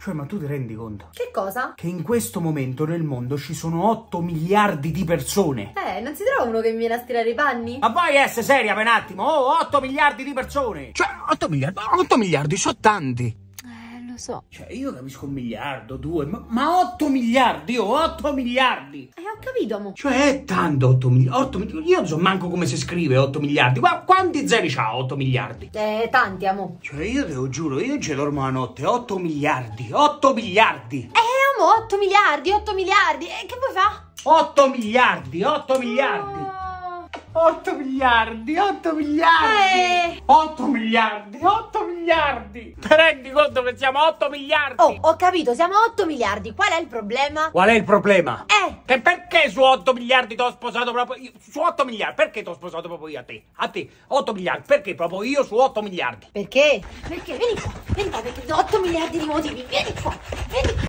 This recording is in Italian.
Cioè, ma tu ti rendi conto? Che cosa? Che in questo momento nel mondo ci sono 8 miliardi di persone. Eh, non si trova uno che mi viene a stirare i panni? Ma vuoi essere seria per un attimo? Oh, 8 miliardi di persone! Cioè, 8 miliardi, 8 miliardi sono tanti! Eh, lo so. Cioè, io capisco un miliardo, due, ma, ma 8 miliardi, oh, 8 miliardi! Eh, ho capito, amo. Cioè, è tanto 8 miliardi. Io non so manco come si scrive 8 miliardi. Ma quanti zeri c'ha 8 miliardi? Eh, tanti, amo. Cioè, io te lo giuro, io ci dormo la notte. 8 miliardi, 8 miliardi. Eh, amo, 8 miliardi, 8 miliardi. E che vuoi fa? 8 miliardi, 8 miliardi. Oh. 8 miliardi, 8 miliardi. Eh. 8 miliardi, 8 miliardi. Ti rendi conto che siamo 8 miliardi? Oh, ho capito, siamo a 8 miliardi. Qual è il problema? Qual è il problema? Eh, Che perché su 8 miliardi ti ho sposato proprio io? Su 8 miliardi, perché ti ho sposato proprio io a te? A te, 8 miliardi, perché proprio io su 8 miliardi? perché? Perché? Vieni qua, vieni qua, perché 8 miliardi di motivi. Vieni qua.